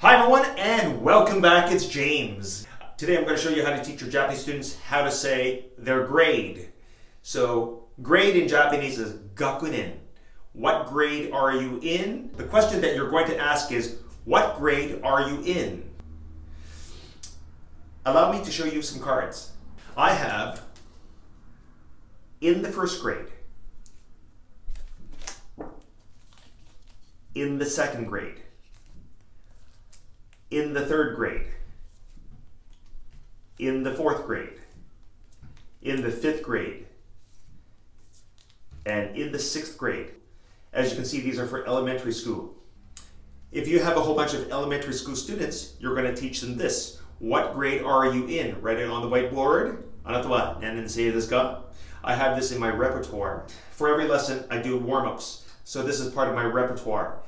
Hi everyone and welcome back, it's James. Today I'm going to show you how to teach your Japanese students how to say their grade. So grade in Japanese is gakunen. What grade are you in? The question that you're going to ask is, what grade are you in? Allow me to show you some cards. I have in the first grade, in the second grade, in the third grade, in the fourth grade, in the fifth grade, and in the sixth grade. As you can see, these are for elementary school. If you have a whole bunch of elementary school students, you're going to teach them this. What grade are you in? Write it on the whiteboard. I have this in my repertoire. For every lesson, I do warm-ups. So this is part of my repertoire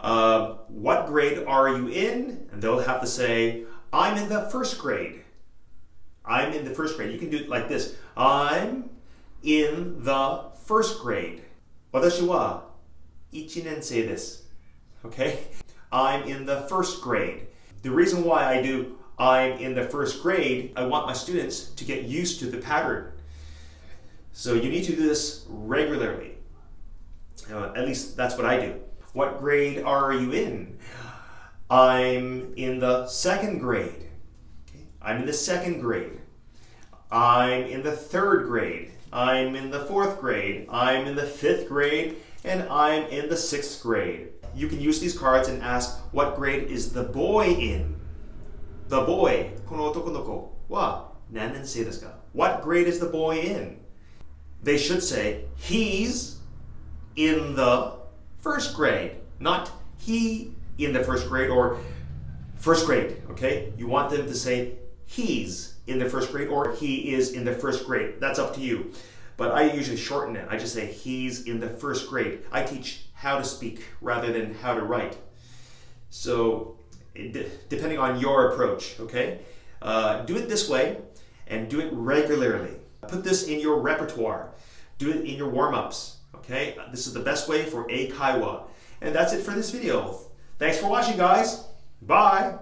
Uh, what grade are you in? And they'll have to say, I'm in the first grade. I'm in the first grade. You can do it like this. I'm in the first grade. 私は1年生です. Okay? I'm in the first grade. The reason why I do I'm in the first grade, I want my students to get used to the pattern. So you need to do this regularly. Uh, at least that's what I do. What grade are you in? I'm in the second grade. Okay. I'm in the second grade. I'm in the third grade. I'm in the fourth grade. I'm in the fifth grade. And I'm in the sixth grade. You can use these cards and ask, what grade is the boy in? The boy, この男の子は何年生ですか What grade is the boy in? They should say, he's in the first grade, not he in the first grade or first grade, okay? You want them to say he's in the first grade or he is in the first grade. That's up to you. But I usually shorten it. I just say he's in the first grade. I teach how to speak rather than how to write. So depending on your approach, okay? Uh, do it this way and do it regularly. Put this in your repertoire. Do it in your warm-ups, okay? This is the best way for eikaiwa. And that's it for this video. Thanks for watching, guys. Bye.